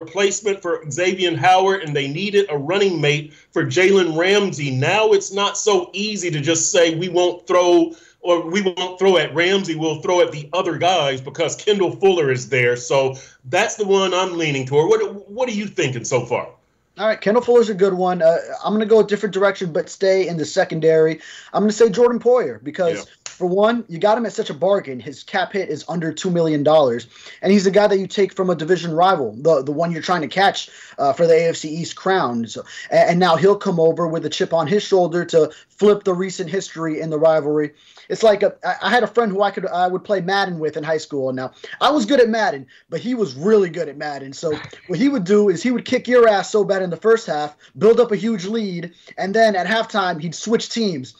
replacement for Xavier Howard and they needed a running mate for Jalen Ramsey. Now it's not so easy to just say we won't throw or we won't throw at Ramsey, we'll throw at the other guys because Kendall Fuller is there. So that's the one I'm leaning toward. What what are you thinking so far? All right, Kendall Fuller's a good one. Uh, I'm going to go a different direction, but stay in the secondary. I'm going to say Jordan Poyer because, yeah. For one, you got him at such a bargain. His cap hit is under $2 million. And he's the guy that you take from a division rival, the, the one you're trying to catch uh, for the AFC East crown. So, and, and now he'll come over with a chip on his shoulder to flip the recent history in the rivalry it's like a, I had a friend who I could I would play Madden with in high school. And now I was good at Madden, but he was really good at Madden. So what he would do is he would kick your ass so bad in the first half, build up a huge lead, and then at halftime he'd switch teams.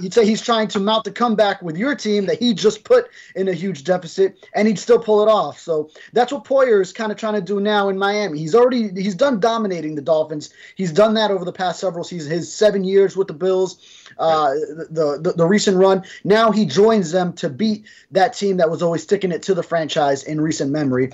He'd say he's trying to mount the comeback with your team that he just put in a huge deficit, and he'd still pull it off. So that's what Poyer is kind of trying to do now in Miami. He's already he's done dominating the Dolphins. He's done that over the past several seasons. His seven years with the Bills, uh, the, the the recent run. Now he joins them to beat that team that was always sticking it to the franchise in recent memory.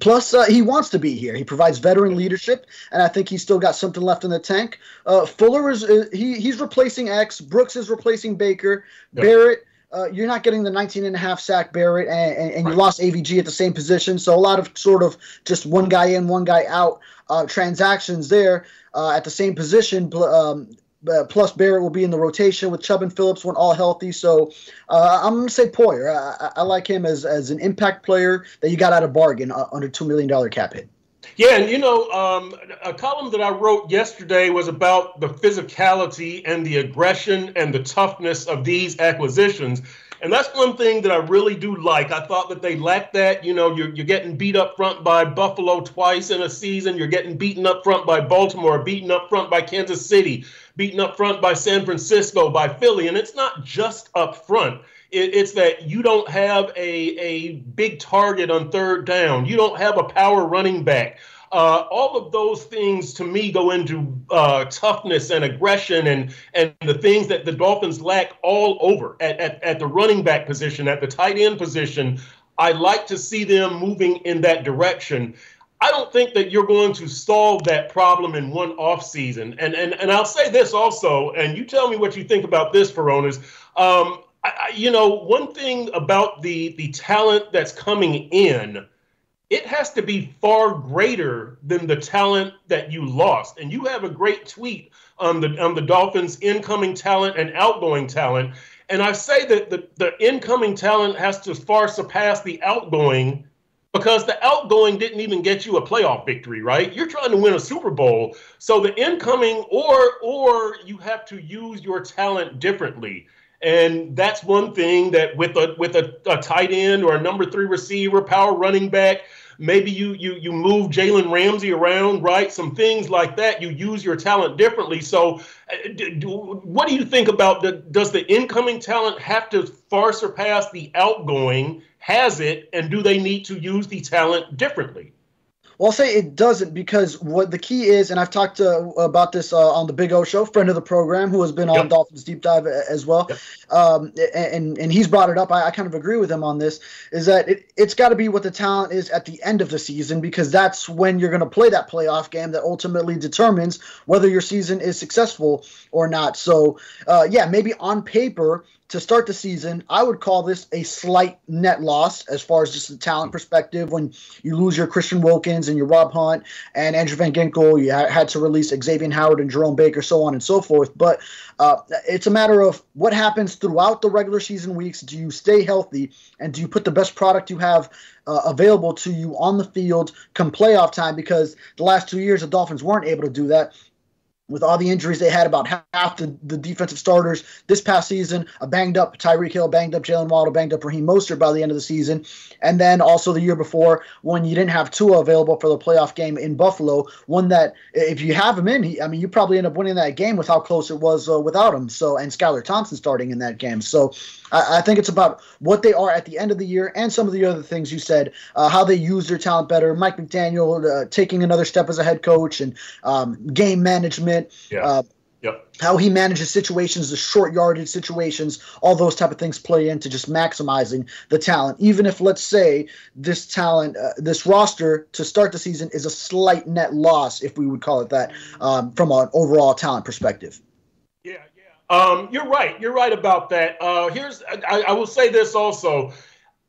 Plus, uh, he wants to be here. He provides veteran leadership, and I think he's still got something left in the tank. Uh, Fuller is uh, he he's replacing X. Brooks is replacing Baker. Yep. Barrett. Uh, you're not getting the 19 and a half sack Barrett, and, and, and you lost AVG at the same position. So a lot of sort of just one guy in, one guy out uh, transactions there uh, at the same position. Um, uh, plus Barrett will be in the rotation with Chubb and Phillips when all healthy. So uh, I'm going to say Poyer. I, I, like him as, as an impact player that you got out of bargain uh, under $2 million cap hit. Yeah, and you know, um, a column that I wrote yesterday was about the physicality and the aggression and the toughness of these acquisitions. And that's one thing that I really do like. I thought that they lacked that. You know, you're, you're getting beat up front by Buffalo twice in a season. You're getting beaten up front by Baltimore, beaten up front by Kansas City, beaten up front by San Francisco, by Philly. And it's not just up front. It, it's that you don't have a, a big target on third down. You don't have a power running back. Uh, all of those things to me go into uh, toughness and aggression and and the things that the Dolphins lack all over at, at, at the running back position, at the tight end position. I like to see them moving in that direction. I don't think that you're going to solve that problem in one off season. And and and I'll say this also, and you tell me what you think about this, Furones. Um, I, I, you know, one thing about the the talent that's coming in it has to be far greater than the talent that you lost. And you have a great tweet on the on the Dolphins' incoming talent and outgoing talent. And I say that the, the incoming talent has to far surpass the outgoing because the outgoing didn't even get you a playoff victory, right? You're trying to win a Super Bowl. So the incoming or or you have to use your talent differently. And that's one thing that with a with a, a tight end or a number three receiver, power running back, maybe you you you move Jalen Ramsey around, right? Some things like that. You use your talent differently. So, uh, do, what do you think about the? Does the incoming talent have to far surpass the outgoing? Has it, and do they need to use the talent differently? Well, I'll say it doesn't because what the key is, and I've talked uh, about this uh, on the Big O Show, friend of the program who has been on Dolphins Deep Dive as well, yep. um, and and he's brought it up. I, I, kind of agree with him on this. Is that it, it's got to be what the talent is at the end of the season because that's when you're going to play that playoff game that ultimately determines whether your season is successful or not. So, uh, yeah, maybe on paper to start the season, I would call this a slight net loss as far as just the talent perspective. When you lose your Christian Wilkins and your Rob Hunt and Andrew Van Ginkel, you had to release Xavier Howard and Jerome Baker, so on and so forth. But uh, it's a matter of what happens throughout the regular season weeks. Do you stay healthy and do you put the best product you have uh, available to you on the field come playoff time? Because the last two years, the Dolphins weren't able to do that with all the injuries they had, about half the, the defensive starters this past season, a banged up Tyreek Hill, banged up Jaylen Waddle, banged up Raheem Mostert by the end of the season, and then also the year before when you didn't have Tua available for the playoff game in Buffalo, one that if you have him in, he, I mean, you probably end up winning that game with how close it was uh, without him. So and Skylar Thompson starting in that game. So I, I, think it's about what they are at the end of the year and some of the other things you said, uh, how they use their talent better. Mike McDaniel uh, taking another step as a head coach and um, game management. Yeah. Uh, Yep. How he manages situations, the short yardage situations, all those type of things play into just maximizing the talent. Even if, let's say, this talent, uh, this roster to start the season is a slight net loss, if we would call it that, um, from an overall talent perspective. Yeah, yeah. Um, you're right. You're right about that. Uh, here's, I, I will say this also.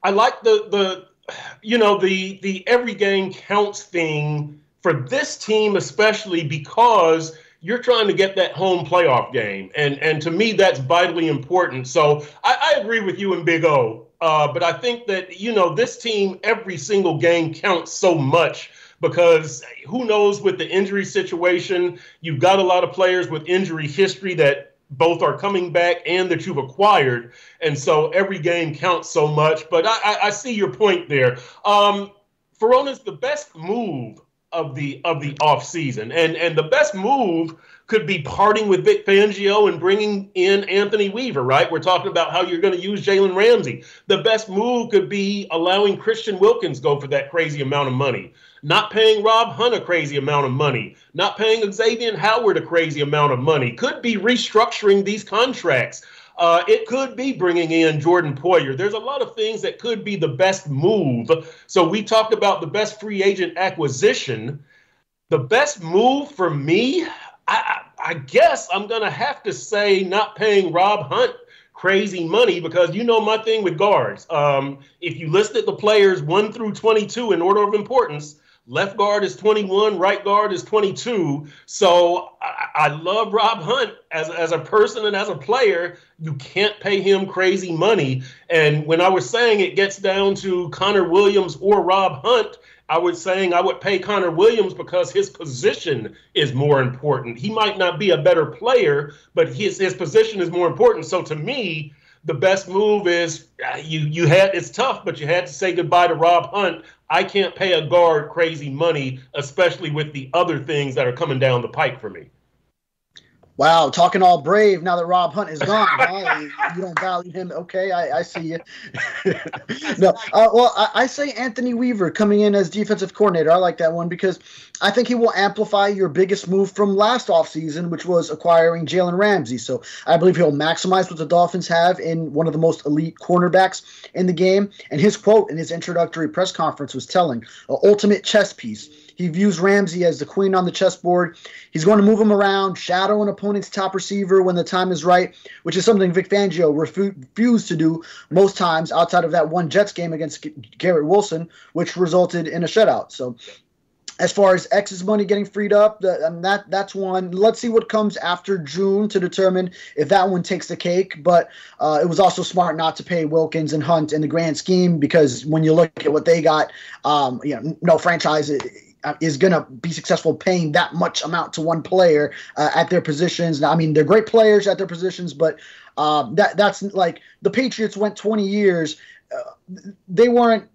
I like the the, you know, the the every game counts thing for this team, especially because you're trying to get that home playoff game. And and to me, that's vitally important. So I, I agree with you and Big O. Uh, but I think that, you know, this team, every single game counts so much because who knows with the injury situation, you've got a lot of players with injury history that both are coming back and that you've acquired. And so every game counts so much. But I, I, I see your point there. Um, Furones, the best move of the of the off season. And and the best move could be parting with Vic Fangio and bringing in Anthony Weaver, right? We're talking about how you're going to use Jalen Ramsey. The best move could be allowing Christian Wilkins go for that crazy amount of money, not paying Rob Hunt a crazy amount of money, not paying Xavier Howard a crazy amount of money. Could be restructuring these contracts. Uh, it could be bringing in Jordan Poyer. There's a lot of things that could be the best move. So we talked about the best free agent acquisition. The best move for me, I, I guess I'm going to have to say not paying Rob Hunt crazy money because you know my thing with guards. Um, if you listed the players 1 through 22 in order of importance, Left guard is 21, right guard is 22. So I, I, love Rob Hunt as, as a person and as a player. You can't pay him crazy money. And when I was saying it gets down to Connor Williams or Rob Hunt, I was saying I would pay Connor Williams because his position is more important. He might not be a better player, but his, his position is more important. So to me, the best move is uh, you you had it's tough, but you had to say goodbye to Rob Hunt. I can't pay a guard crazy money, especially with the other things that are coming down the pike for me. Wow, talking all brave now that Rob Hunt is gone. huh? you don't value him. Okay, I, I see you. no, uh, well, I, I, say Anthony Weaver coming in as defensive coordinator. I like that one because I think he will amplify your biggest move from last offseason, which was acquiring Jalen Ramsey. So I believe he'll maximize what the Dolphins have in one of the most elite cornerbacks in the game. And his quote in his introductory press conference was telling, an ultimate chess piece he views Ramsey as the queen on the chessboard. He's going to move him around, shadow an opponent's top receiver when the time is right, which is something Vic Fangio refused to do most times outside of that one Jets game against Garrett Wilson, which resulted in a shutout. So as far as X's money getting freed up, the, um, that that's one. Let's see what comes after June to determine if that one takes the cake. But uh, it was also smart not to pay Wilkins and Hunt in the grand scheme because when you look at what they got, um, you know, no franchise is going to be successful paying that much amount to one player uh, at their positions. Now, I mean, they're great players at their positions, but um, that that's like the Patriots went 20 years. Uh, they weren't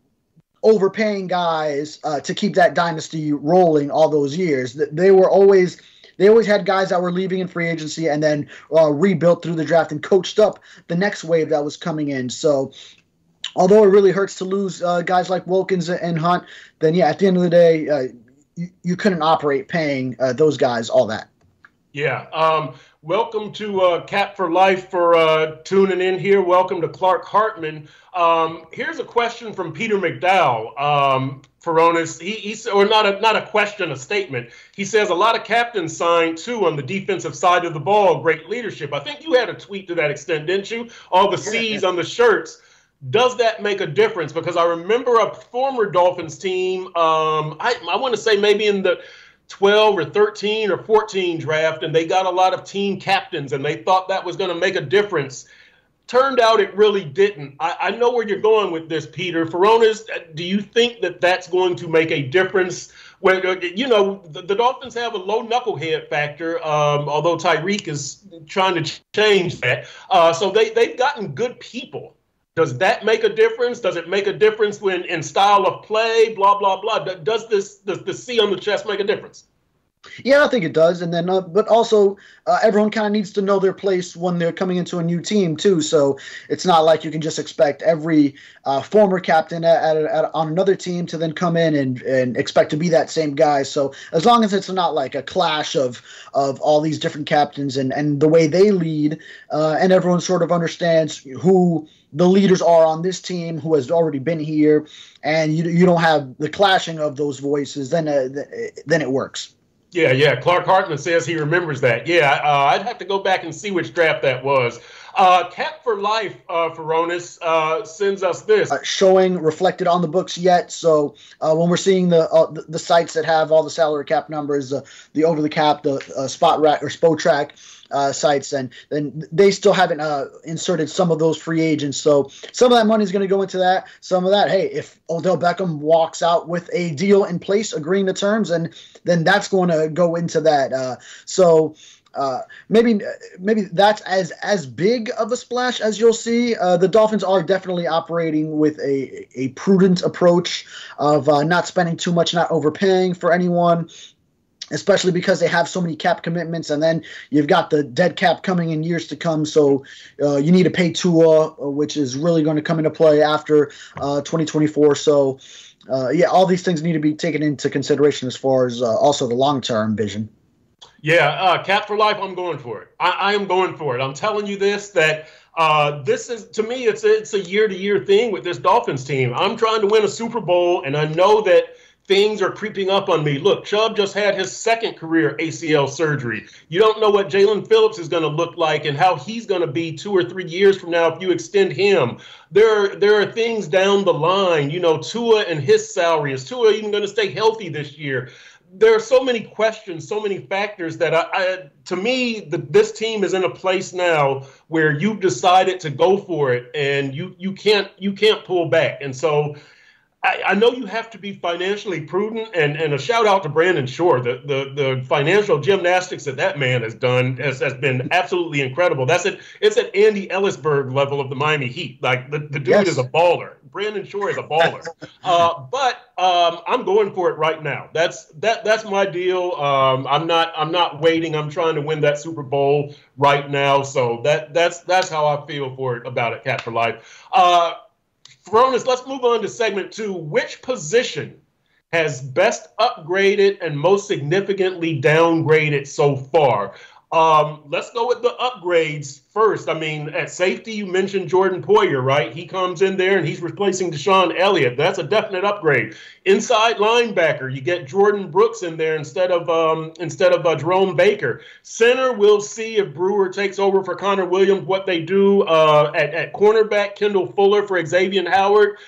overpaying guys uh, to keep that dynasty rolling all those years. They were always they always had guys that were leaving in free agency and then uh, rebuilt through the draft and coached up the next wave that was coming in. So although it really hurts to lose uh, guys like Wilkins and Hunt, then yeah, at the end of the day, uh, you, you, couldn't operate paying uh, those guys all that. Yeah. Um, welcome to uh, Cap for Life for uh, tuning in here. Welcome to Clark Hartman. Um, here's a question from Peter McDowell. Um, Furones, he, he or not a not a question, a statement. He says a lot of captains signed too on the defensive side of the ball. Great leadership. I think you had a tweet to that extent, didn't you? All the C's on the shirts does that make a difference? Because I remember a former Dolphins team, um, I, I want to say maybe in the 12 or 13 or 14 draft, and they got a lot of team captains, and they thought that was going to make a difference. Turned out it really didn't. I, I know where you're going with this, Peter. Furones, do you think that that's going to make a difference? When, uh, you know, the, the Dolphins have a low knucklehead factor, um, although Tyreek is trying to change that. Uh, so they, they've gotten good people does that make a difference? Does it make a difference when in style of play, blah blah blah? Does this does the C on the chest make a difference? Yeah, I think it does, and then uh, but also uh, everyone kind of needs to know their place when they're coming into a new team too. So it's not like you can just expect every uh, former captain at, at, at, on another team to then come in and, and expect to be that same guy. So as long as it's not like a clash of of all these different captains and and the way they lead, uh, and everyone sort of understands who the leaders are on this team who has already been here, and you you don't have the clashing of those voices, then uh, then it works. Yeah, yeah. Clark Hartman says he remembers that. Yeah, uh, I'd have to go back and see which draft that was. Uh, Cap for Life, uh, Furones, uh, sends us this. Uh, showing reflected on the books yet. So uh, when we're seeing the, uh, the, the sites that have all the salary cap numbers, uh, the over the cap, the uh, spot rack or Spotrac, uh, sites, and then they still haven't uh, inserted some of those free agents. So some of that money is going to go into that. Some of that, hey, if Odell Beckham walks out with a deal in place, agreeing the terms, and then that's going to go into that. Uh, so. Uh, maybe maybe that's as as big of a splash as you'll see. Uh, the Dolphins are definitely operating with a a prudent approach of uh, not spending too much, not overpaying for anyone, especially because they have so many cap commitments, and then you've got the dead cap coming in years to come. So uh, you need to pay Tua, uh, which is really going to come into play after uh, 2024. So uh, yeah, all these things need to be taken into consideration as far as uh, also the long term vision. Yeah, uh, cap for life. I'm going for it. I, I, am going for it. I'm telling you this that. this is to me, it's a, it's a year to year thing with this Dolphins team. I'm trying to win a Super Bowl, and I know that things are creeping up on me. Look, Chubb just had his second career ACL surgery. You don't know what Jaelan Phillips is going to look like and how he's going to be two or three years from now if you extend him. There, are, there are things down the line. You know, Tua and his salary. Is Tua even going to stay healthy this year? There are so many questions, so many factors that I, I to me, the, this team is in a place now where you've decided to go for it, and you you can't you can't pull back. And so I, I, know you have to be financially prudent, and, and a shout out to Brandon Shore. The, the the financial gymnastics that that man has done has, has been absolutely incredible. That's it. It's at Andy Elisburg level of the Miami Heat. Like the, the dude yes. is a baller. Brandon Shore is a baller. uh, but um, I'm going for it right now. That's that that's my deal. Um, I'm not I'm not waiting. I'm trying to win that Super Bowl right now. So that that's that's how I feel for it about it. Cat for life. Uh, Furones, let's move on to segment two. Which position has best upgraded and most significantly downgraded so far? Um, let's go with the upgrades first. I mean, at safety, you mentioned Jordan Poyer, right? He comes in there and he's replacing DeShon Elliott. That's a definite upgrade. Inside linebacker, you get Jordyn Brooks in there instead of um, instead of uh, Jerome Baker. Center, we'll see if Brewer takes over for Connor Williams. What they do uh, at at cornerback, Kendall Fuller for Xavier Howard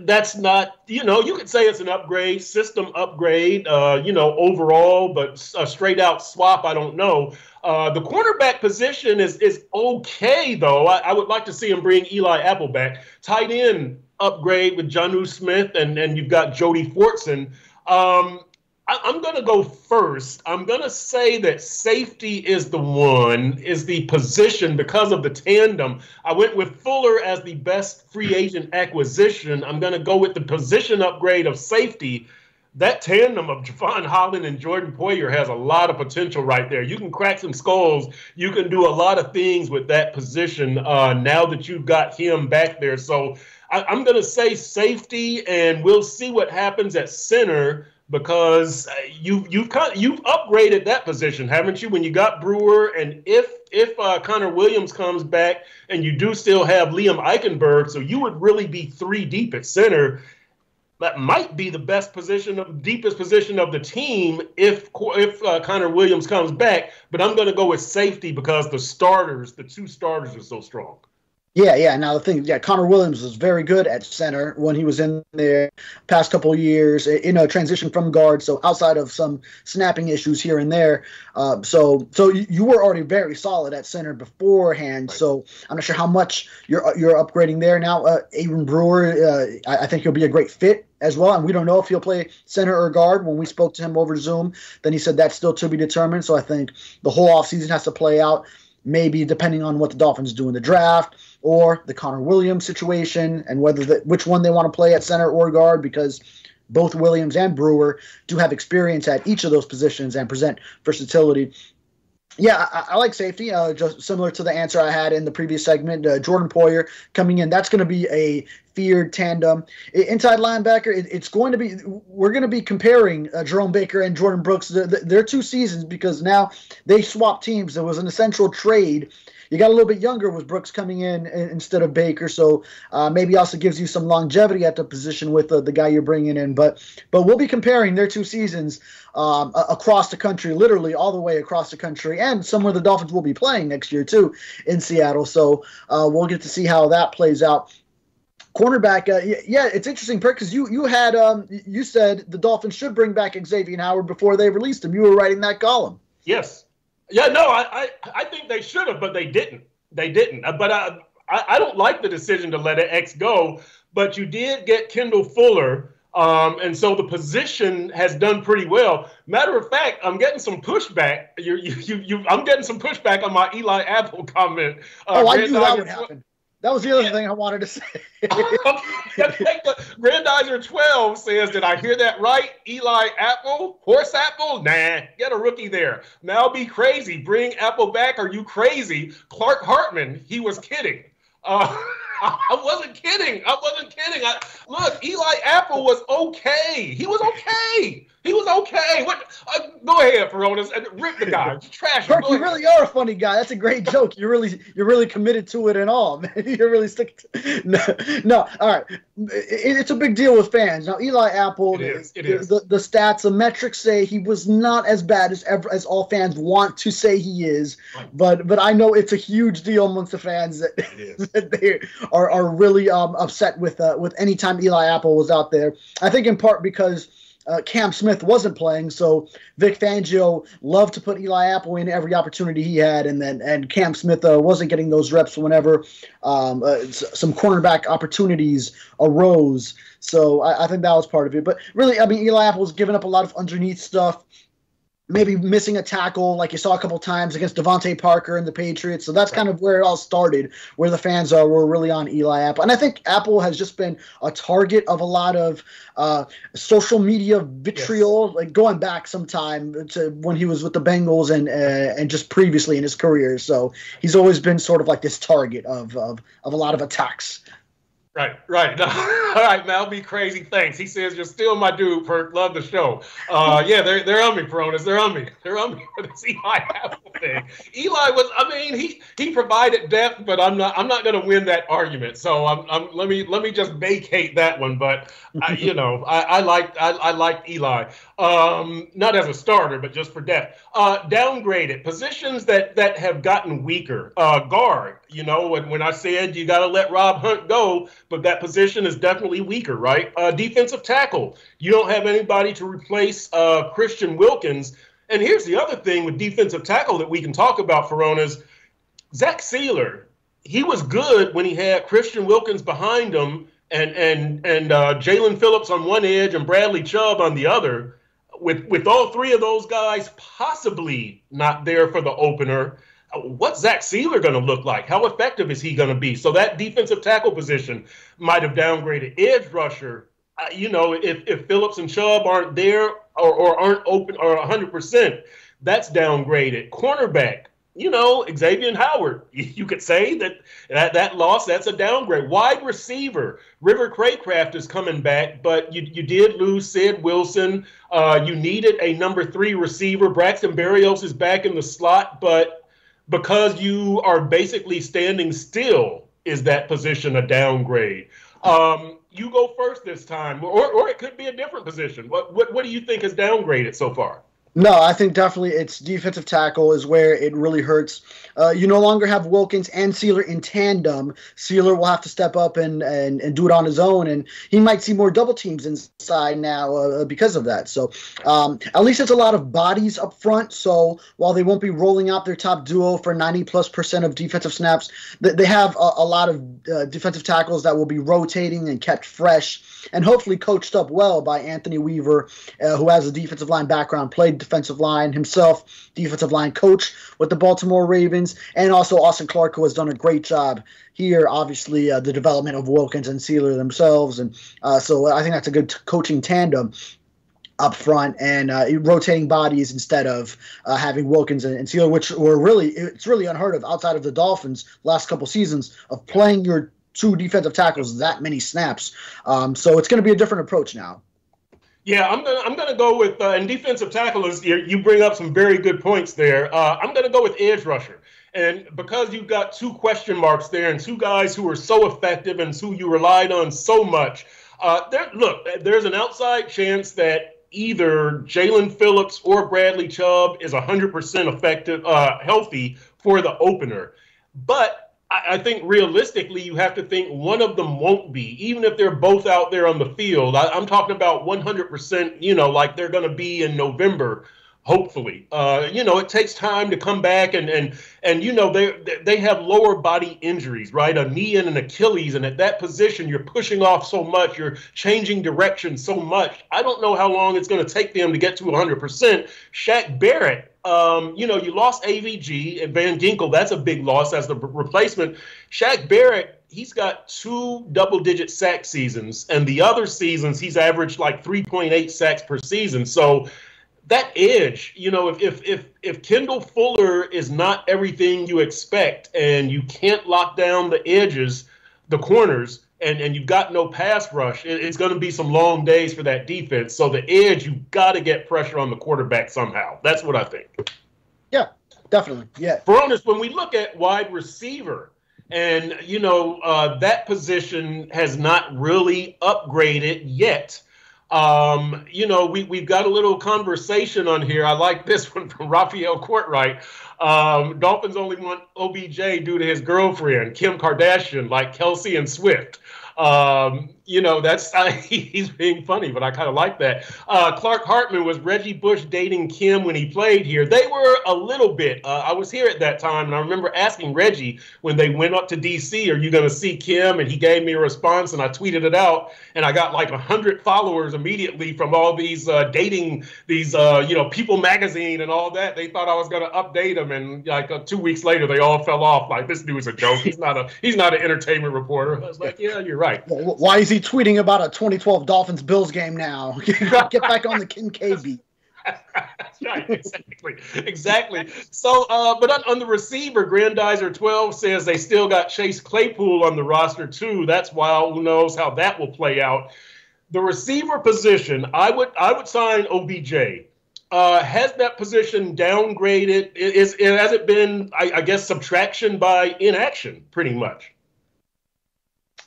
that's not you know you could say it's an upgrade system upgrade uh, you know overall but a straight out swap i don't know. Uh, the cornerback position is is okay though. I, I, would like to see him bring eli apple back. Tight end upgrade with Jonnu Smith and and you've got Jody Fortson. Um, I, am going to go first. I'm going to say that safety is the one, is the position because of the tandem. I went with Fuller as the best free agent acquisition. I'm going to go with the position upgrade of safety. That tandem of Jevon Holland and Jordan Poyer has a lot of potential right there. You can crack some skulls. You can do a lot of things with that position uh, now that you've got him back there. So I, I'm going to say safety, and we'll see what happens at center because you you've you've upgraded that position, haven't you? When you got Brewer, and if if uh, Connor Williams comes back, and you do still have Liam Eichenberg, so you would really be three deep at center. That might be the best position, of deepest position of the team if if uh, Connor Williams comes back. But I'm going to go with safety because the starters, the two starters, are so strong. Yeah, yeah. Now the thing, yeah, Connor Williams was very good at center when he was in there past couple years. You know, transition from guard. So outside of some snapping issues here and there, uh, so so you were already very solid at center beforehand. Right. So I'm not sure how much you're you're upgrading there now. Uh, Aaron Brewer, uh, I, I think he'll be a great fit as well. And we don't know if he'll play center or guard. When we spoke to him over Zoom, then he said that's still to be determined. So I think the whole offseason has to play out maybe depending on what the Dolphins do in the draft or the Connor Williams situation and whether the, which one they want to play at center or guard because both Williams and Brewer do have experience at each of those positions and present versatility. Yeah, I, I, like safety. Uh, just similar to the answer I had in the previous segment. Uh, Jordan Poyer coming in. That's going to be a feared tandem. Inside linebacker, it, it's going to be. We're going to be comparing uh, Jerome Baker and Jordyn Brooks. They're, two seasons because now they swapped teams. There was an essential trade you got a little bit younger with Brooks coming in instead of Baker, so uh, maybe also gives you some longevity at the position with uh, the guy you're bringing in. But but we'll be comparing their two seasons um, across the country, literally all the way across the country, and somewhere the Dolphins will be playing next year too in Seattle. So uh, we'll get to see how that plays out cornerback. Uh, yeah, it's interesting, Perk, because you you had um, you said the Dolphins should bring back Xavier Howard before they released him. You were writing that column. Yes, yeah, no, I, I, I think they should have, but they didn't. They didn't. Uh, but I, I, I don't like the decision to let an X go. But you did get Kendall Fuller, um, and so the position has done pretty well. Matter of fact, I'm getting some pushback. You, you, you, you I'm getting some pushback on my Eli Apple comment. Uh, oh, I knew that would happen. That was the other yeah. thing I wanted to say. Grandizer 12 says, Did I hear that right? Eli Apple? Horse Apple? Nah, get a rookie there. Now be crazy. Bring Apple back. Are you crazy? Clark Hartman, he was kidding. Uh, I wasn't kidding. I wasn't kidding. I, look, Eli Apple was okay. He was okay. He was okay. What? Uh, go ahead, Furones, and rip the guy. Trash him. you really are a funny guy. That's a great joke. You're really, you're really committed to it and all, man. You're really sticking. To, no, no. All right. It, it's a big deal with fans. Now, Eli Apple. It is. It is. The, the stats, the metrics say he was not as bad as ever as all fans want to say he is. Right. But, but I know it's a huge deal amongst the fans that, that they are are really um, upset with uh, with any time Eli Apple was out there. I think in part because uh, Cam Smith wasn't playing, so Vic Fangio loved to put Eli Apple in every opportunity he had, and then and Cam Smith uh, wasn't getting those reps whenever um, uh, some cornerback opportunities arose. So I, I, think that was part of it. But really, I mean, Eli Apple was giving up a lot of underneath stuff maybe missing a tackle like you saw a couple times against DeVante Parker and the Patriots. So that's kind of where it all started, where the fans are were really on Eli Apple. And I think Apple has just been a target of a lot of uh, social media vitriol, yes. like going back some time to when he was with the Bengals and uh, and just previously in his career. So he's always been sort of like this target of of, of a lot of attacks. Right, right. All right, Mal, be crazy. Thanks. He says you're still my dude. Perk, love the show. Uh, yeah, they're they're on me, Furones. They're on me. They're on me for this Eli Apple thing. Eli was, I mean, he he provided depth, but I'm not I'm not going to win that argument. So I'm, I'm let me let me just vacate that one. But I, you know, I, I liked I, I liked Eli um, not as a starter, but just for depth. Uh, downgraded positions that that have gotten weaker. Uh, guard, you know, when, when I said you got to let Rob Hunt go, but that position is definitely weaker, right? Uh, defensive tackle, you don't have anybody to replace uh, Christian Wilkins. And here's the other thing with defensive tackle that we can talk about, Furones. Zach Sieler, he was good when he had Christian Wilkins behind him and and and uh, Jaelan Phillips on one edge and Bradley Chubb on the other with with all three of those guys possibly not there for the opener, what's Zach Sieler going to look like? How effective is he going to be? So that defensive tackle position might have downgraded. Edge rusher, uh, you know, if, if Phillips and Chubb aren't there or, or aren't open or 100%, that's downgraded. Cornerback, you know, Xavier Howard, you could say that that, that loss, that's a downgrade. Wide receiver, River Cracraft is coming back, but you, you did lose Ced Wilson. Uh, you needed a number three receiver. Braxton Berrios is back in the slot, but because you are basically standing still, is that position a downgrade? Um, you go first this time, or, or it could be a different position. What, what, what do you think has downgraded so far? No, I think definitely it's defensive tackle is where it really hurts. Uh, you no longer have Wilkins and Sieler in tandem. Sieler will have to step up and, and, and do it on his own, and he might see more double teams inside now uh, because of that. So um, at least it's a lot of bodies up front. So while they won't be rolling out their top duo for 90 plus percent of defensive snaps, they have a, a lot of uh, defensive tackles that will be rotating and kept fresh and hopefully coached up well by Anthony Weaver, uh, who has a defensive line background, played defensive line himself, defensive line coach with the Baltimore Ravens, and also Austin Clark, who has done a great job here. Obviously, uh, the development of Wilkins and Sieler themselves, and uh, so I think that's a good t- coaching tandem up front and uh, rotating bodies instead of uh, having Wilkins and, and Sieler, which were really it's really unheard of outside of the Dolphins last couple seasons of playing your two defensive tackles that many snaps. Um, so it's going to be a different approach now. Yeah, I'm gonna I'm gonna go with uh, and defensive tackles. You bring up some very good points there. Uh, I'm gonna go with edge rusher, and because you've got two question marks there and two guys who are so effective and who you relied on so much. Uh, there, look, there's an outside chance that either Jaelan Phillips or Bradley Chubb is 100% effective, uh, healthy for the opener. But I, I, think realistically, you have to think one of them won't be, even if they're both out there on the field. I, I'm talking about 100%, you know, like they're going to be in November hopefully. Uh, you know, it takes time to come back, and and and you know they they have lower body injuries, right? A knee and an Achilles, and at that position, you're pushing off so much, you're changing direction so much. I don't know how long it's going to take them to get to 100%. Shaq Barrett. Um, you know, you lost AVG and Van Ginkel. That's a big loss as the replacement. Shaq Barrett, he's got two double digit sack seasons, and the other seasons he's averaged like 3.8 sacks per season. So that edge, you know, if if if if Kendall Fuller is not everything you expect, and you can't lock down the edges, the corners, and and you've got no pass rush, it, it's going to be some long days for that defense. So the edge, you've got to get pressure on the quarterback somehow. That's what I think. Yeah, definitely. Yeah. Furones, when we look at wide receiver, and you know uh, that position has not really upgraded yet. Um, you know, we, we've got a little conversation on here. I like this one from Raphael Courtright. Um, Dolphins only want OBJ due to his girlfriend, Kim Kardashian, like Kelsey and Swift. Um, you know, that's uh, he's being funny, but I kind of like that. Uh, Clark Hartman was Reggie Bush dating Kim when he played here. They were a little bit. Uh, I was here at that time, and I remember asking Reggie when they went up to D.C., "Are you going to see Kim?" And he gave me a response, and I tweeted it out, and I got like hundred followers immediately from all these uh, dating these uh, you know People magazine and all that. They thought I was going to update them, and like uh, two weeks later, they all fell off. Like this dude's a joke. He's not a he's not an entertainment reporter. I was like, yeah, you're right. Why is he tweeting about a 2012 Dolphins Bills game now? Get back on the Kincaid beat. right, exactly, exactly. So, uh, but on, on, the receiver, Grandizer 12 says they still got Chase Claypool on the roster too. That's wild. Who knows how that will play out? The receiver position, I would I would sign OBJ. Uh, has that position downgraded? Is, is has it been, I, I guess, subtraction by inaction, pretty much?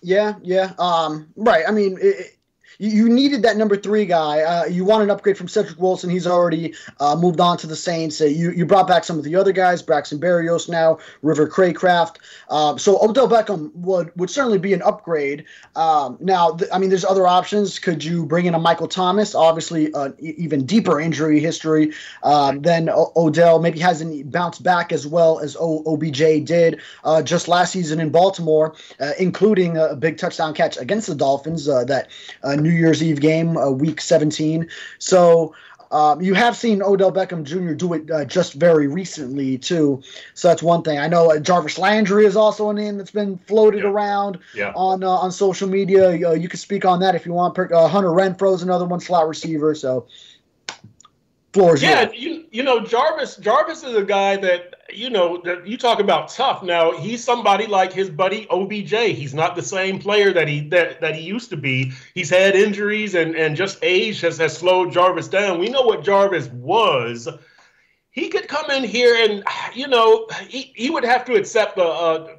Yeah, yeah. Um, right. I mean, it, you, needed that number three guy. Uh, you want an upgrade from Cedric Wilson. He's already uh, moved on to the Saints. Uh, you you brought back some of the other guys, Braxton Berrios now, River Cracraft. Um, so Odell Beckham would would certainly be an upgrade. Um, now, th- I mean, there's other options. Could you bring in a Michael Thomas? Obviously, an even deeper injury history um, than o- Odell. Maybe hasn't bounced back as well as o- OBJ did uh, just last season in Baltimore, uh, including a big touchdown catch against the Dolphins uh, that New Year's Eve game, uh, week 17. So um, you have seen Odell Beckham Jr. do it uh, just very recently too, so that's one thing. I know uh, Jarvis Landry is also a name that's been floated yeah. around yeah. on uh, on social media. Uh, you can speak on that if you want. Uh, Hunter Renfrow's another one, slot receiver. So, floors. Yeah, you you know Jarvis Jarvis is a guy that you know, you talk about tough. Now he's somebody like his buddy OBJ. He's not the same player that he that, that he used to be. He's had injuries and and just age has has slowed Jarvis down. We know what Jarvis was. He could come in here and you know he, he would have to accept a, a,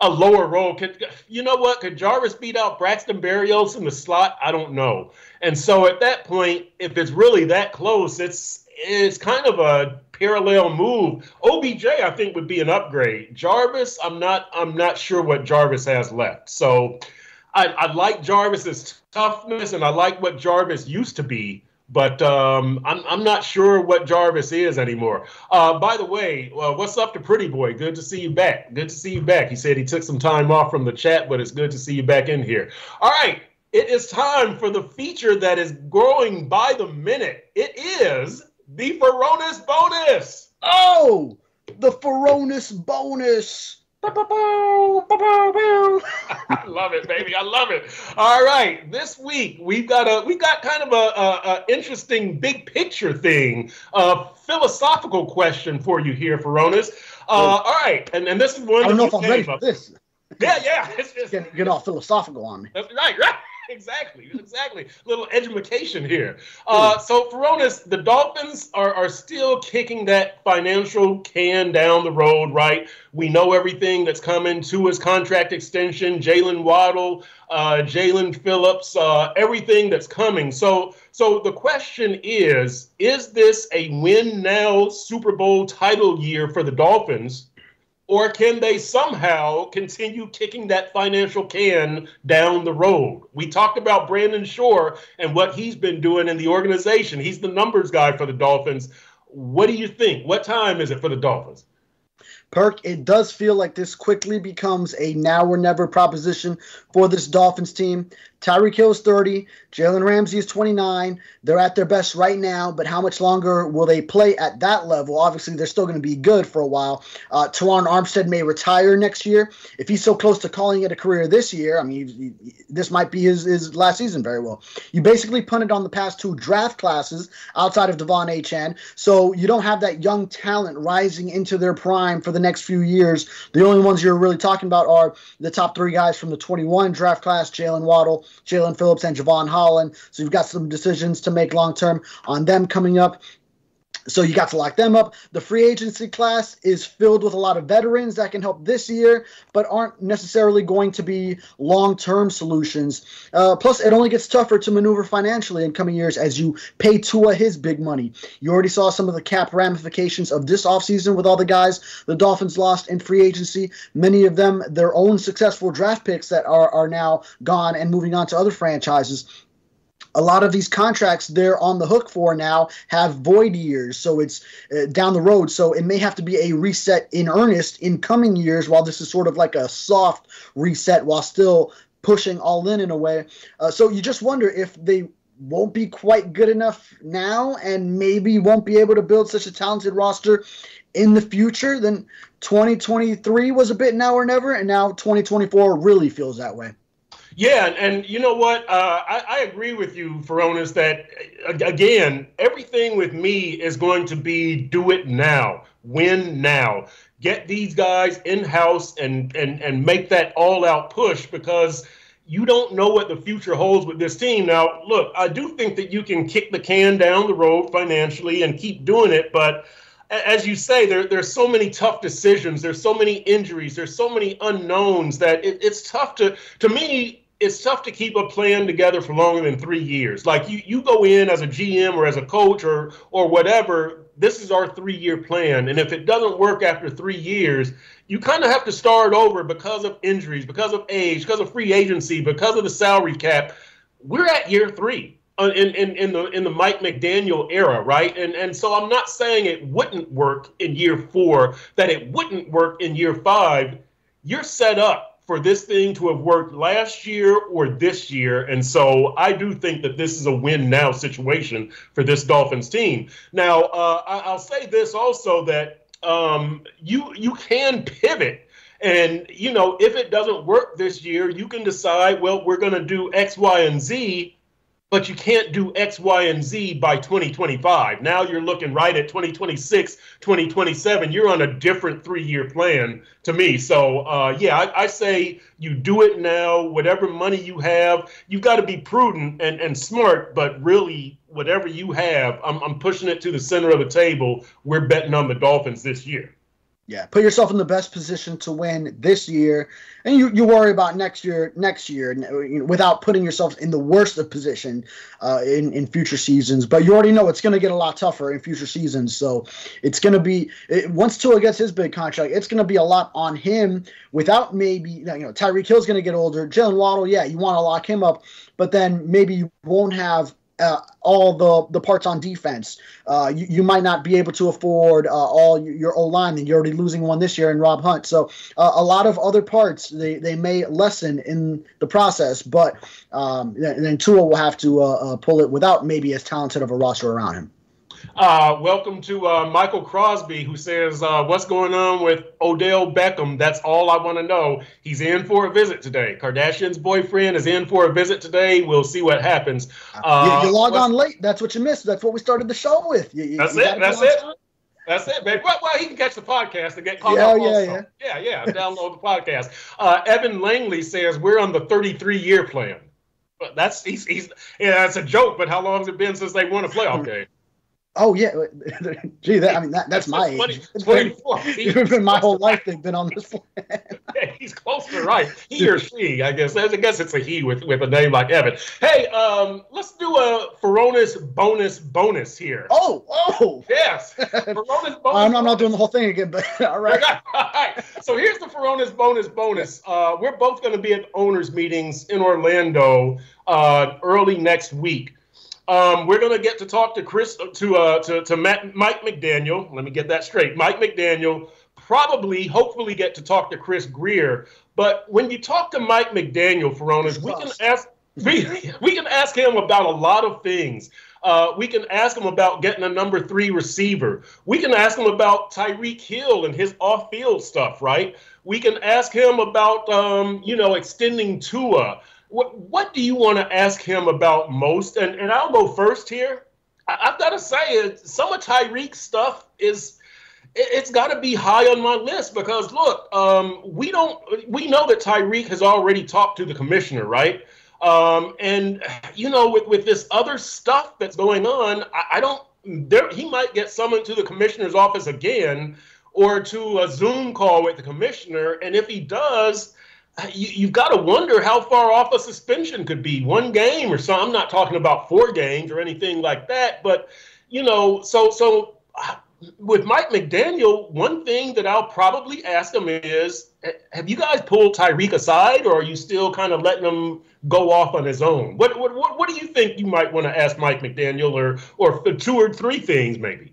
a lower role. Could you know what? Could Jarvis beat out Braxton Berrios in the slot? I don't know. And so at that point, if it's really that close, it's it's kind of a parallel move. OBJ, I think, would be an upgrade. Jarvis, I'm not. I'm not sure what Jarvis has left. So, I, I like Jarvis's toughness, and I like what Jarvis used to be. But um, I'm I'm not sure what Jarvis is anymore. Uh, by the way, uh, what's up to Pretty Boy? Good to see you back. Good to see you back. He said he took some time off from the chat, but it's good to see you back in here. All right, it is time for the feature that is growing by the minute. It is the Furones bonus. Oh, the Furones bonus. I love it, baby. I love it. All right, this week we've got a we got kind of a, a, a interesting big picture thing, a philosophical question for you here, Furones. Uh, all right, and, and this is one. I don't know if I'm ready for this. Yeah, yeah. It's, it's, get, get all philosophical on me. Right, right. Exactly, exactly. Little education here. Uh, so, Furones, the Dolphins are, are still kicking that financial can down the road, right? We know everything that's coming to his contract extension, Jaylen Waddle, uh, Jaelan Phillips, uh, everything that's coming. So, so the question is: Is this a win now Super Bowl title year for the Dolphins? Or can they somehow continue kicking that financial can down the road? We talked about Brandon Shore and what he's been doing in the organization. He's the numbers guy for the Dolphins. What do you think? What time is it for the Dolphins? Perk, it does feel like this quickly becomes a now or never proposition for this Dolphins team. Tyreek Hill is 30. Jalen Ramsey is 29. They're at their best right now, but how much longer will they play at that level? Obviously, they're still going to be good for a while. Uh, Terron Armstead may retire next year. If he's so close to calling it a career this year, I mean, he, he, this might be his, his last season very well. You basically punted on the past two draft classes outside of De'Von Achane, so you don't have that young talent rising into their prime for the next few years. The only ones you're really talking about are the top three guys from the 21 draft class Jaylen Waddle, Jaelan Phillips, and Jevon Holland. So you've got some decisions to make long term on them coming up. So you got to lock them up. The free agency class is filled with a lot of veterans that can help this year, but aren't necessarily going to be long term solutions. Uh, plus, it only gets tougher to maneuver financially in coming years as you pay Tua his big money. You already saw some of the cap ramifications of this offseason with all the guys the Dolphins lost in free agency. Many of them, their own successful draft picks that are, are now gone and moving on to other franchises a lot of these contracts they're on the hook for now have void years. So it's uh, down the road. So it may have to be a reset in earnest in coming years while this is sort of like a soft reset while still pushing all in in a way. Uh, so you just wonder if they won't be quite good enough now and maybe won't be able to build such a talented roster in the future. Then 2023 was a bit now or never and now 2024 really feels that way yeah, and, you know what? Uh, I, I, agree with you, Furones, that again, everything with me is going to be do it now, win now, get these guys in house and and and make that all out push because you don't know what the future holds with this team. Now, look, I do think that you can kick the can down the road financially and keep doing it, but as you say, there, there's so many tough decisions. There's so many injuries. There's so many unknowns that it, it's tough to, to me, it's tough to keep a plan together for longer than three years. Like you, you go in as a GM or as a coach or or whatever. This is our three-year plan, and if it doesn't work after three years, you kind of have to start over because of injuries, because of age, because of free agency, because of the salary cap. We're at year three in, in, in the in the Mike McDaniel era, right? And and so I'm not saying it wouldn't work in year four, that it wouldn't work in year five. You're set up for this thing to have worked last year or this year. And so I do think that this is a win now situation for this Dolphins team. Now, uh, I, will say this also that um, you you can pivot. And, you know, if it doesn't work this year, you can decide, well, we're going to do X, Y, and Z but you can't do X, Y, and Z by 2025. Now you're looking right at 2026, 2027. You're on a different three year plan to me. So, uh, yeah, I, I, say you do it now. Whatever money you have, you've got to be prudent and, and smart, but really, whatever you have, I'm, I'm pushing it to the center of the table. We're betting on the Dolphins this year. Yeah, put yourself in the best position to win this year, and you, you worry about next year, next year, without putting yourself in the worst of position uh, in in future seasons. But you already know it's going to get a lot tougher in future seasons. So it's going to be it, once Tua gets his big contract, it's going to be a lot on him. Without maybe you know Tyreek Hill's going to get older. Jaylen Waddle, yeah, you want to lock him up, but then maybe you won't have uh, all the the parts on defense. Uh, you, you might not be able to afford uh, all your O line, and you're already losing one this year in Rob Hunt. So uh, a lot of other parts they, they may lessen in the process, but um, then Tua will have to uh, uh, pull it without maybe as talented of a roster around him. Uh, welcome to uh, Michael Crosby, who says, uh, What's going on with Odell Beckham? That's all I want to know. He's in for a visit today. Kardashian's boyfriend is in for a visit today. We'll see what happens. Uh, you, you log on late. That's what you missed. That's what we started the show with. You, you, that's it. That's it. Time? That's it, man. Well, well, he can catch the podcast and get caught yeah, up. Yeah, yeah, yeah, yeah. Download the podcast. Uh, Evan Langley says we're on the 33 year plan. But that's he's he's yeah, that's a joke. But how long has it been since they won a playoff game? Oh yeah, gee, that I mean that, that's, my age. It's been, been my whole life they've been on this planet. yeah, he's close to right. He or she, I guess. I guess it's a he with with a name like Evan. Hey, um, let's do a Furones bonus bonus here. Oh, oh, yes, Furones bonus. I'm, I'm, not doing the whole thing again, but all right. all right. So here's the Furones bonus bonus. Uh, we're both going to be at owners meetings in Orlando uh, early next week. Um, we're gonna get to talk to Chris to uh, to to Matt, Mike McDaniel. Let me get that straight. Mike McDaniel probably, hopefully, get to talk to Chris Grier. But when you talk to Mike McDaniel, Furones, we can ask we, we can ask him about a lot of things. Uh, we can ask him about getting a number three receiver. We can ask him about Tyreek Hill and his off-field stuff, right? We can ask him about, um, you know, extending Tua. What what do you want to ask him about most? And and I'll go first here. I, have got to say, some of Tyreek's stuff is it, has got to be high on my list because look, um, we don't we know that Tyreek has already talked to the commissioner, right? Um, and you know, with with this other stuff that's going on, I, I don't. There, he might get summoned to the commissioner's office again or to a Zoom call with the commissioner. And if he does, you, have got to wonder how far off a suspension could be. One game or so i'm not talking about four games or anything like that but you know so so uh, with mike mcdaniel one thing that i'll probably ask him is have you guys pulled tyreek aside or are you still kind of letting him go off on his own? What what, what, what do you think you might want to ask mike mcdaniel or or two or three things maybe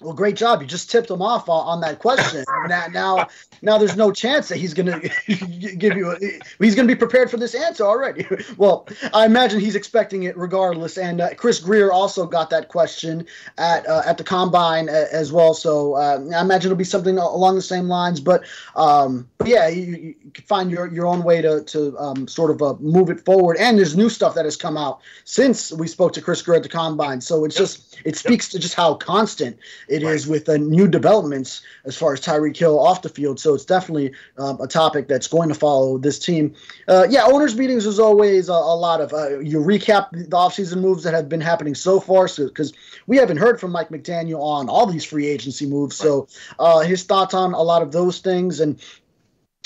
well, great job. You just tipped him off on, that question. now, now, now, there's no chance that he's going to give you. A, he's going to be prepared for this answer already. well, I imagine he's expecting it regardless. And uh, Chris Grier also got that question at uh, at the combine uh, as well. So uh, I imagine it'll be something along the same lines. But, um, but yeah, you, you, can find your your own way to to um, sort of uh, move it forward. And there's new stuff that has come out since we spoke to Chris Grier at the combine. So it's just it speaks to just how constant it right. is with the new developments as far as Tyreek Hill off the field. So it's definitely um, a topic that's going to follow this team. Uh, yeah, owners' meetings is always a, a lot of uh, you recap the offseason moves that have been happening so far. So because we haven't heard from Mike McDaniel on all these free agency moves, so uh, his thoughts on a lot of those things and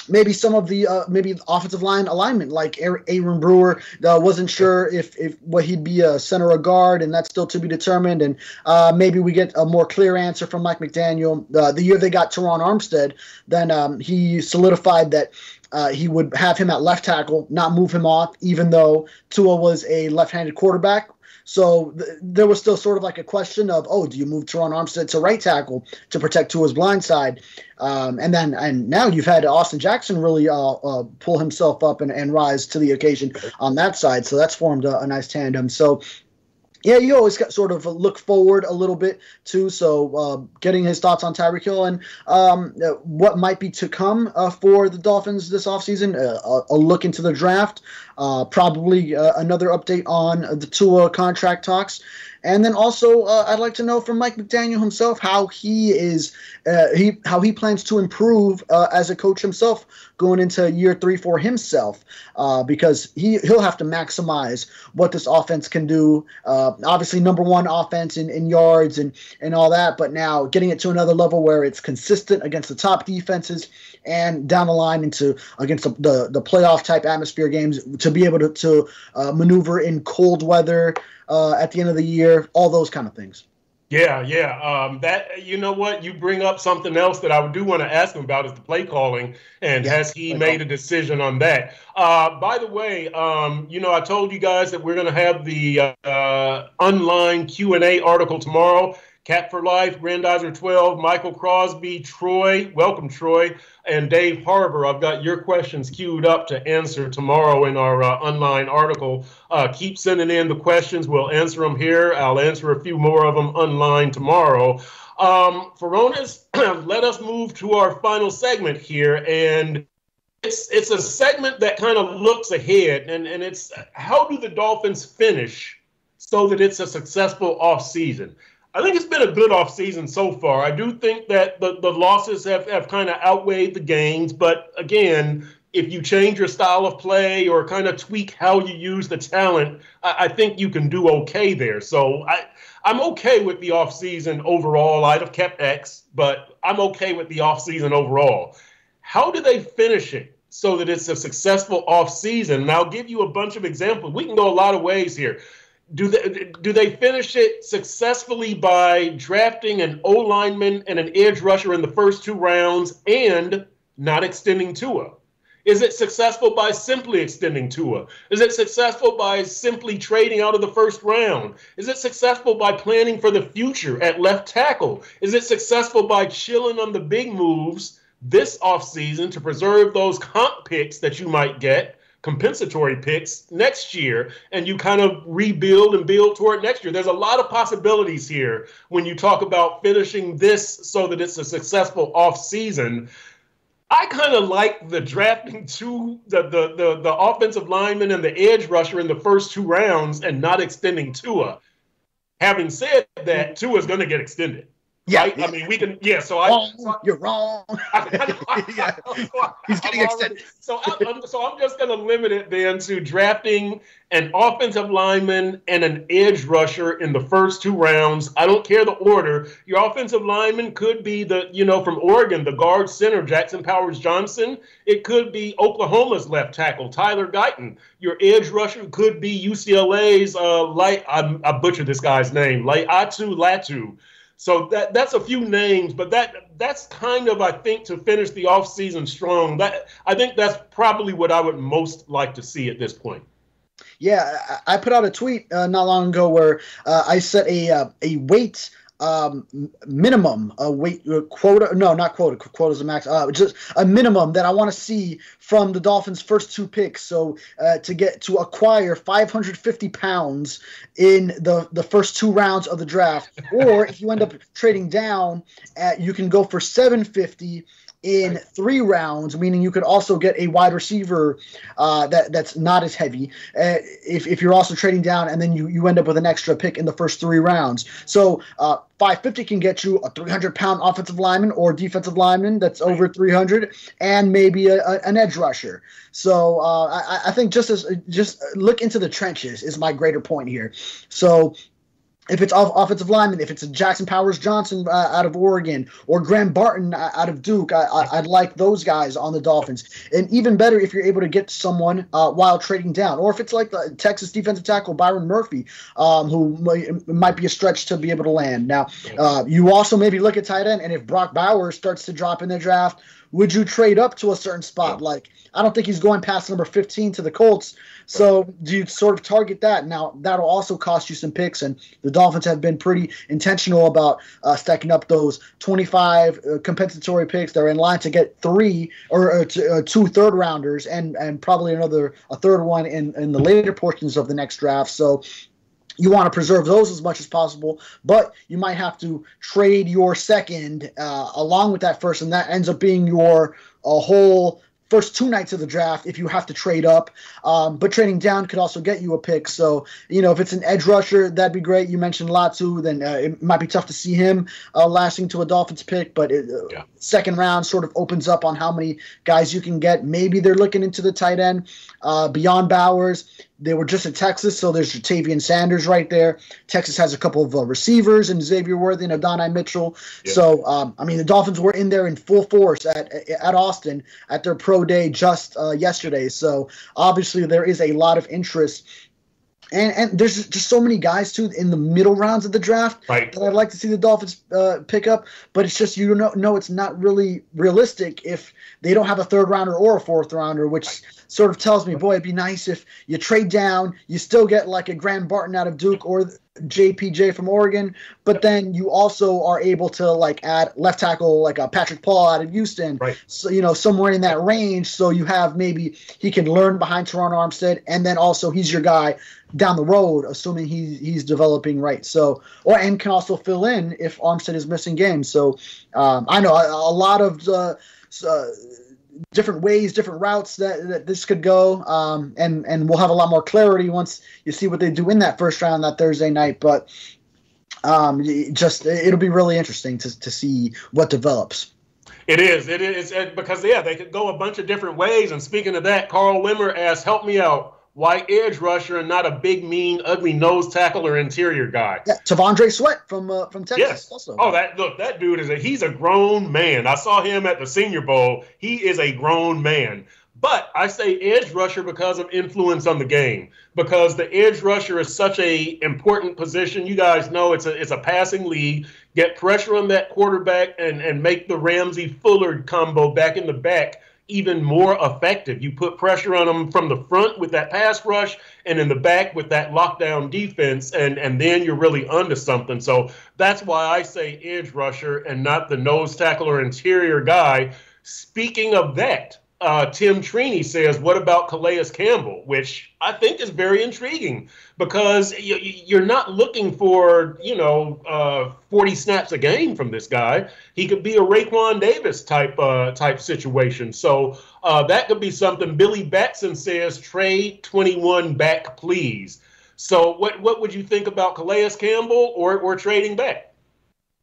maybe some of the uh, maybe offensive line alignment, like Aaron Brewer uh, wasn't sure if if what he'd be a center or guard, and that's still to be determined. And uh, maybe we get a more clear answer from Mike McDaniel. Uh, the year they got Terron Armstead, then um, he solidified that. Uh, he would have him at left tackle, not move him off, even though Tua was a left-handed quarterback so th- there was still sort of like a question of, oh, do you move Terron Armstead to right tackle to protect Tua's blind side? Um, and then and now you've had Austin Jackson really uh, uh, pull himself up and, and rise to the occasion on that side. So that's formed a, a nice tandem. So yeah, you always got sort of look forward a little bit too. So uh, getting his thoughts on Tyreek Hill and um, what might be to come uh, for the Dolphins this offseason, uh, a, a look into the draft, uh, probably uh, another update on the Tua contract talks, and then also, uh, I'd like to know from Mike McDaniel himself how he is, uh, he how he plans to improve uh, as a coach himself going into year three for himself, uh, because he he'll have to maximize what this offense can do. Uh, obviously, number one offense in, in yards and and all that, but now getting it to another level where it's consistent against the top defenses and down the line into against the the, the playoff type atmosphere games to be able to to uh, maneuver in cold weather uh, at the end of the year, all those kind of things. Yeah, yeah. Um, that you know what you bring up something else that I do want to ask him about is the play calling, and yeah, has he made a decision on that? Uh, by the way, um, you know I told you guys that we're going to have the uh, online Q and A article tomorrow. Cat for Life, Grandizer 12, Michael Crosby, Troy, welcome Troy, and Dave Harbor. I've got your questions queued up to answer tomorrow in our uh, online article. Uh, keep sending in the questions. We'll answer them here. I'll answer a few more of them online tomorrow. Um, Furones, let us move to our final segment here. And it's it's a segment that kind of looks ahead, and, and it's how do the Dolphins finish so that it's a successful off season? I think it's been a good offseason so far. I do think that the, the losses have, have kind of outweighed the gains. But again, if you change your style of play or kind of tweak how you use the talent, I, I think you can do okay there. So I, I'm okay with the offseason overall. I'd have kept X, but I'm okay with the offseason overall. How do they finish it so that it's a successful offseason? And I'll give you a bunch of examples. We can go a lot of ways here do they do they finish it successfully by drafting an O lineman and an edge rusher in the first two rounds and not extending Tua? Is it successful by simply extending Tua? Is it successful by simply trading out of the first round? Is it successful by planning for the future at left tackle? Is it successful by chilling on the big moves this offseason to preserve those comp picks that you might get compensatory picks next year and you kind of rebuild and build toward next year. There's a lot of possibilities here when you talk about finishing this so that it's a successful off season. I kind of like the drafting two the, the the the offensive lineman and the edge rusher in the first two rounds and not extending Tua. Having said that, Tua is going to get extended. Yeah, right? I mean, we can. Yeah, so I. Wrong. So You're wrong. yeah. He's getting extended. So I'm, so I'm just going to limit it then to drafting an offensive lineman and an edge rusher in the first two rounds. I don't care the order. Your offensive lineman could be the, you know, from Oregon, the guard center, Jackson Powers Johnson. It could be Oklahoma's left tackle, Tyler Guyton. Your edge rusher could be UCLA's, uh, light, I, I butchered this guy's name, Laiatu Latu. So that that's a few names, but that that's kind of I think to finish the offseason strong. That I think that's probably what I would most like to see at this point. Yeah, I put out a tweet uh, not long ago where uh, I set a uh, a weight um, minimum a weight uh, quota. No, not quota. Quota's a max. Uh, just a minimum that I want to see from the Dolphins' first two picks. So uh, to get to acquire 550 pounds in the the first two rounds of the draft, or if you end up trading down, at, you can go for 750 in right. three rounds, meaning you could also get a wide receiver uh, that that's not as heavy uh, if, if you're also trading down, and then you, you end up with an extra pick in the first three rounds. So uh, 550 can get you a 300 pound offensive lineman or defensive lineman that's over 300, and maybe a, a, an edge rusher. So uh, I, I think just as just look into the trenches is my greater point here. So if it's off offensive lineman, if it's a Jackson Powers Johnson uh, out of Oregon or Graham Barton uh, out of Duke, I, would like those guys on the Dolphins. And even better if you're able to get someone uh, while trading down, or if it's like the Texas defensive tackle Byron Murphy, um, who might, might, be a stretch to be able to land. Now, uh, you also maybe look at tight end, and if Brock Bowers starts to drop in the draft, would you trade up to a certain spot? Like, I don't think he's going past number 15 to the Colts. So do you sort of target that? Now that'll also cost you some picks, and the Dolphins have been pretty intentional about uh, stacking up those 25 uh, compensatory picks. They're in line to get three or uh, to, uh, two third rounders, and and probably another a third one in in the later portions of the next draft. So you want to preserve those as much as possible, but you might have to trade your second uh, along with that first, and that ends up being your a whole first two nights of the draft if you have to trade up. Um, but trading down could also get you a pick. So, you know, if it's an edge rusher, that'd be great. You mentioned Latu, then uh, it might be tough to see him uh, lasting to a Dolphins pick, but it, uh, yeah. second round sort of opens up on how many guys you can get. Maybe they're looking into the tight end uh, beyond Bowers. They were just at Texas, so there's Ja'Tavion Sanders right there. Texas has a couple of uh, receivers and Xavier Worthy and Adonai Mitchell. Yeah. So, um, I mean, the Dolphins were in there in full force at at Austin at their pro day just uh, yesterday. So, obviously, there is a lot of interest and and there's just so many guys too in the middle rounds of the draft right. that I'd like to see the Dolphins uh, pick up. But it's just you know know it's not really realistic if they don't have a third rounder or a fourth rounder, which right. sort of tells me, boy, it'd be nice if you trade down, you still get like a Graham Barton out of Duke or JPJ from Oregon, but then you also are able to like add left tackle like a Patrick Paul out of Houston. Right. So you know somewhere in that range, so you have maybe he can learn behind Terron Armstead, and then also he's your guy down the road, assuming he's he's developing right. So or and can also fill in if Armstead is missing games. So um, I know a, a lot of. Uh, uh, different ways, different routes that, that this could go, um, and and we'll have a lot more clarity once you see what they do in that first round that Thursday night. But um, just it'll be really interesting to to see what develops. It is. It is because yeah, they could go a bunch of different ways. And speaking of that, Carl Wimmer asked, "Help me out." Why edge rusher and not a big, mean, ugly nose tackle or interior guy? Yeah, T'Vondre Sweat from uh, from Texas. Yes. Also. Oh, that look, that dude is a he's a grown man. I saw him at the Senior Bowl. He is a grown man. But I say edge rusher because of influence on the game. Because the edge rusher is such a important position. You guys know it's a it's a passing league. Get pressure on that quarterback and and make the Ramsey Fuller combo back in the back even more effective. You put pressure on them from the front with that pass rush and in the back with that lockdown defense, and, and then you're really onto something. So that's why I say edge rusher and not the nose tackle or interior guy. Speaking of that, uh, Tim Trini says, "What about Calais Campbell?" Which I think is very intriguing because you, are not looking for you know uh, 40 snaps a game from this guy. He could be a Raekwon Davis type uh, type situation. So uh, that could be something. Billy Batson says, "Trade 21 back, please." So what what would you think about Calais Campbell or or trading back?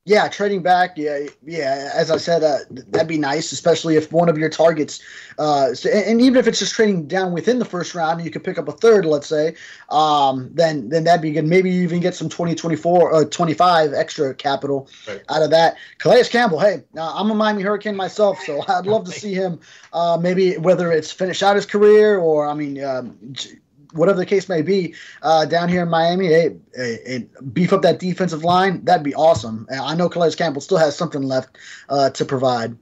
Yeah, trading back. Yeah, yeah. As I said, uh, that'd be nice, especially if one of your targets, uh, so, and, even if it's just trading down within the first round, you could pick up a third, let's say. Um, then then that'd be good. Maybe you even get some 2024 or uh, 25 extra capital right. out of that. Calais Campbell. Hey, uh, I'm a Miami Hurricane myself, so I'd love to see him. Uh, maybe whether it's finish out his career or I mean. Um, whatever the case may be, uh, down here in Miami, hey, hey, beef up that defensive line. That'd be awesome. I know Calais Campbell still has something left uh, to provide.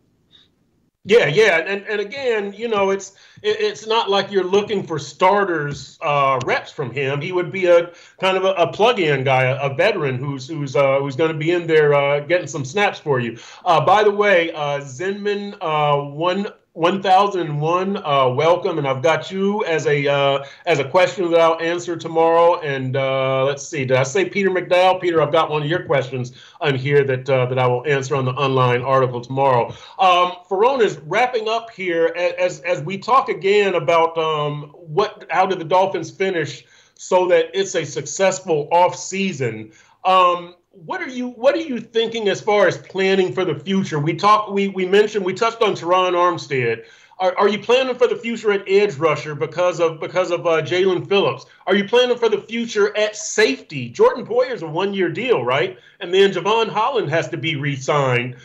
Yeah, yeah, and and again, you know, it's it, it's not like you're looking for starters uh, reps from him. He would be a kind of a, a plug-in guy, a, a, veteran who's who's uh, who's going to be in there uh, getting some snaps for you. Uh, by the way, uh, Zinman uh, one 1001 uh, welcome and i've got you as a uh, as a question that i'll answer tomorrow. And uh, let's see did i say peter mcdowell? Peter i've got one of your questions on here that uh, that i will answer on the online article tomorrow. Um, Furones wrapping up here as as we talk again about um, what how did the dolphins finish so that it's a successful off season? Um, what are you what are you thinking as far as planning for the future? We talked we we mentioned we touched on Terron Armstead. Are, are you planning for the future at edge rusher because of because of uh, Jaelan Phillips? Are you planning for the future at safety? Jordan Poyer's a one year deal, right? And then Jevon Holland has to be re-signed.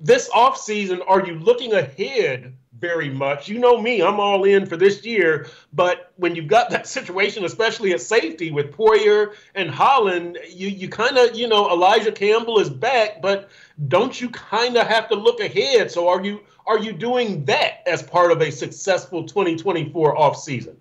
This offseason, are you looking ahead very much. You know me, I'm all in for this year. But when you've got that situation, especially at safety with Poyer and Holland, you, you kind of, you know, Elijah Campbell is back, but don't you kind of have to look ahead? So are you are you doing that as part of a successful 2024 offseason?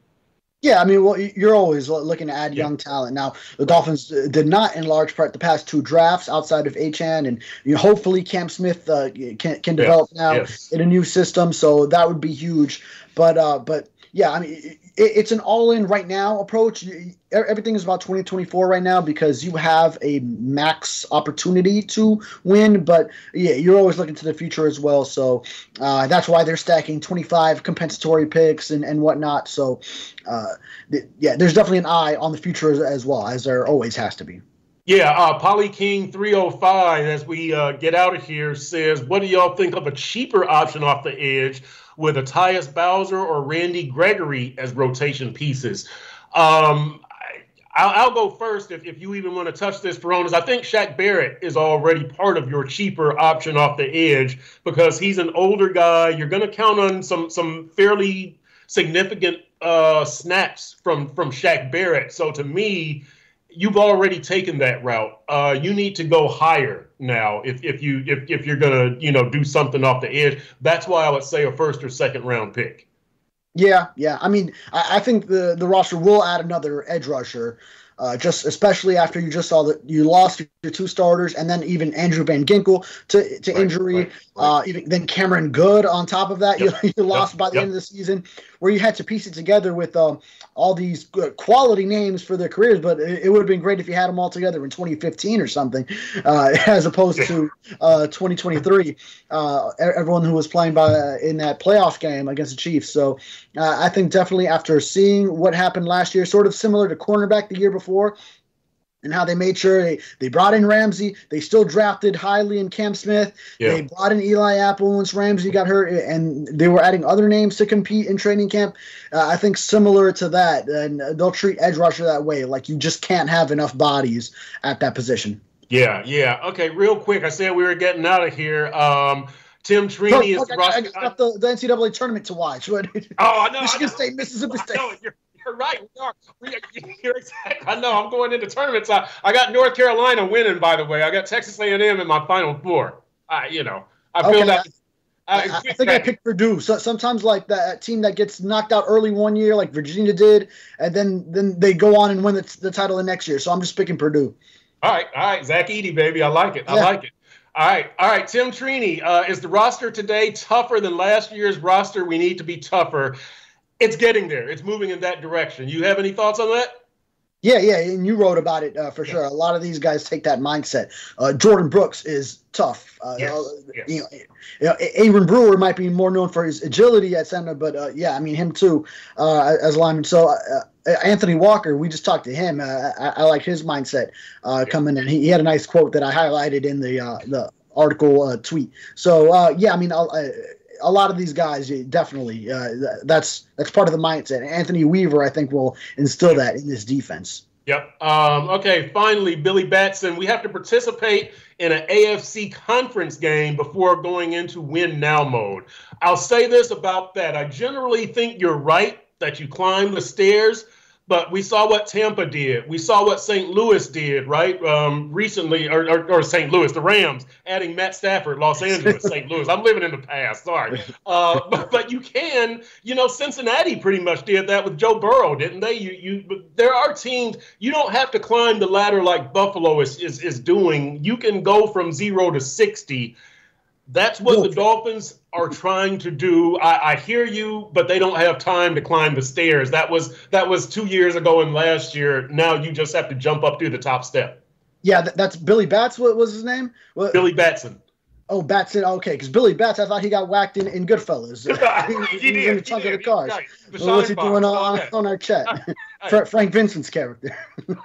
Yeah, I mean, well, you're always looking to add yeah. young talent. Now, the Dolphins uh, did not, in large part, the past two drafts outside of Achane, and you know, hopefully Cam Smith uh, can can develop yes. now yes. in a new system. So that would be huge. But uh, but yeah, I mean, it, it's an all-in right now approach. Everything is about 2024 right now because you have a max opportunity to win. But yeah, you're always looking to the future as well. So uh, that's why they're stacking 25 compensatory picks and and whatnot. So uh, th- yeah, there's definitely an eye on the future as, as well as there always has to be. Yeah, uh, Polly King 305, as we uh, get out of here, says, What do y'all think of a cheaper option off the edge with a Tyus Bowser or Randy Gregory as rotation pieces? Um, I'll, I'll, go first if, if you even want to touch this, Furones. I think Shaq Barrett is already part of your cheaper option off the edge because he's an older guy. You're going to count on some some fairly significant uh, snaps from from Shaq Barrett. So to me, you've already taken that route. Uh, you need to go higher now if, if you if, if you're gonna you know do something off the edge. That's why I would say a first or second round pick. Yeah, yeah. I mean, I, I think the the roster will add another edge rusher. uh, just especially after you just saw that you lost your two starters, and then even Andrew Van Ginkel to, to right, injury. Right, right. Uh, even then Cameron Goode on top of that, yep. you, you lost yep. by the yep. end of the season, where you had to piece it together with um, all these quality names for their careers. But it, it would have been great if you had them all together in 2015 or something, uh, as opposed to uh, 2023. Uh, everyone who was playing by in that playoff game against the Chiefs. So uh, I think definitely after seeing what happened last year, sort of similar to cornerback the year before, and how they made sure they, they brought in Ramsey. They still drafted highly in Cam Smith. Yeah. They brought in Eli Apple once Ramsey got hurt, and they were adding other names to compete in training camp. Uh, I think similar to that, and they'll treat edge rusher that way. Like you just can't have enough bodies at that position. Yeah, yeah. Okay, real quick. I said we were getting out of here. Um, Tim Trini is. I, I, got the, the NCAA tournament to watch. oh, I know. Michigan I know. State, Mississippi State. You're, right. We are. We, you're exactly. I know. I'm going into tournaments. I, I got North Carolina winning. By the way, I got Texas A&M in my Final Four. I, you know, I feel okay, that. I, I, think I picked Purdue. So sometimes like that team that gets knocked out early one year, like Virginia did, and then then they go on and win the, the title the next year. So I'm just picking Purdue. All right, all right, Zach Edey, baby, I like it. I yeah. like it. All right, all right. Tim Trini, uh, is the roster today tougher than last year's roster? We need to be tougher. It's getting there. It's moving in that direction. You have any thoughts on that? Yeah, yeah, and you wrote about it uh, for sure. A lot of these guys take that mindset. Uh, Jordyn Brooks is tough. Uh, yes, uh, yes. You, know, you know, Aaron Brewer might be more known for his agility at center, but uh, yeah, I mean him too uh, as a lineman. So Anthony Walker, we just talked to him. I, I like his mindset coming in. He, he, had a nice quote that I highlighted in the the article tweet. So yeah, I mean. I'll, a lot of these guys definitely uh, that's that's part of the mindset. Anthony Weaver, I think, will instill that in this defense. Yep. Um, okay. Finally, Billy Batson, we have to participate in an AFC conference game before going into win now mode. I'll say this about that. I generally think you're right that you climb the stairs but we saw what Tampa did. We saw what St. Louis did, right? Um, recently, or, or, or, St. Louis, the Rams adding Matt Stafford, Los Angeles, St. Louis. I'm living in the past. Sorry, uh, but, but you can, you know, Cincinnati pretty much did that with Joe Burrow, didn't they? You, you, there are teams you don't have to climb the ladder like Buffalo is is, is doing. You can go from zero to sixty that's what the Dolphins are trying to do. I, I, hear you, but they don't have time to climb the stairs. That was that was two years ago and last year. Now you just have to jump up through the top step. Yeah, that's Billy Bats. What was his name? What? Billy Batson. Oh, Batson. Okay, because Billy Bats, I thought he got whacked in, in Goodfellas. he, he, he was in the trunk of the cars. Well, what's he doing on, on our chat? Frank Vincent's character.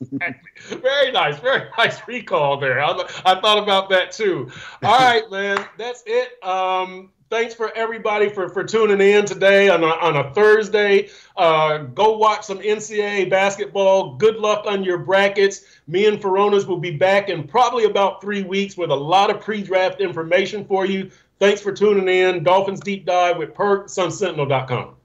very nice, very nice recall there. I, I, thought about that too. All right, man, that's it. Um, thanks for everybody for, for tuning in today on a, on a Thursday. Uh, go watch some NCAA basketball. Good luck on your brackets. Me and Furones will be back in probably about three weeks with a lot of pre-draft information for you. Thanks for tuning in. Dolphins Deep Dive with Perk, SunSentinel.com.